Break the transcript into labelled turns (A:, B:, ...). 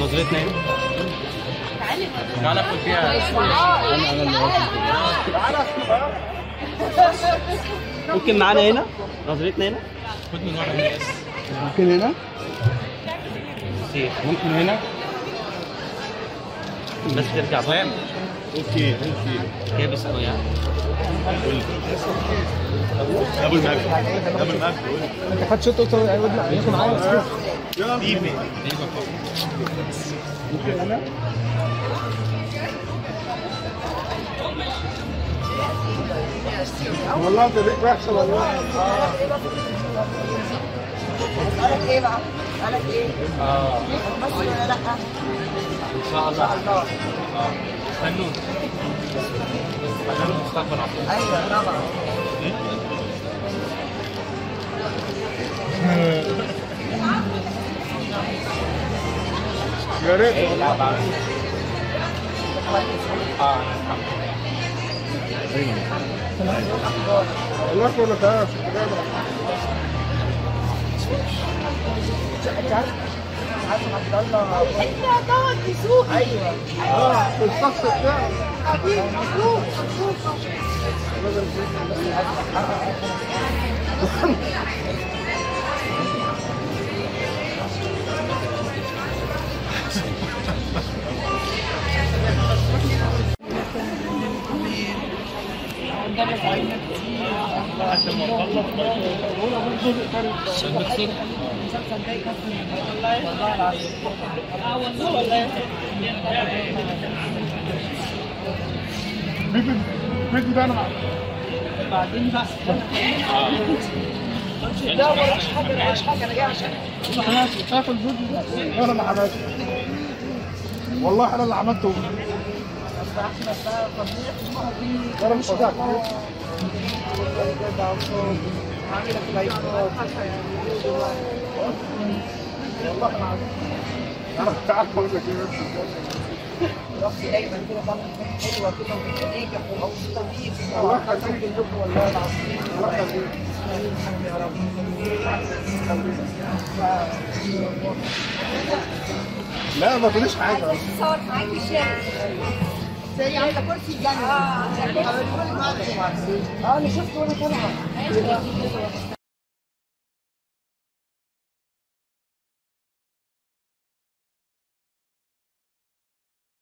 A: نظرتنا إيه؟ تعالى خد فيها
B: أنا ممكن معانا هنا؟ نظرتنا هنا؟
A: خد من واحد من
B: ممكن هنا؟ ممكن هنا؟ بس ترجع بقى
C: أوكي أوكي
B: كيف بيسألوا يعني؟
C: دبل ماك دبل ماك
B: انت خدت أيوه لا ياخد معايا هنا
C: والله انت بيك وحشه والله
D: إيه بقى؟ قالك إيه؟
A: آه
D: بس ولا لا؟
A: إن شاء الله. آه استنوا عشان المستقبل عطول
D: أيوه طبعا.
C: يا ريت. والله
A: آه
C: والله كله تعالى
D: حسن عبد الله انت هتقعد تسوق أيوه
C: آه الشخص بتاعه
D: حبيبي سوق سوق
C: ده أنا
D: لا ولا حاجة ولا حاجة أنا عشان
C: اخد الفيديو ده والله أنا اللي عملته
D: أنا دايما حلوة
C: لا ما تقوليش
D: حاجة زي على كرسي آه آه أنا شفته وأنا طالعة.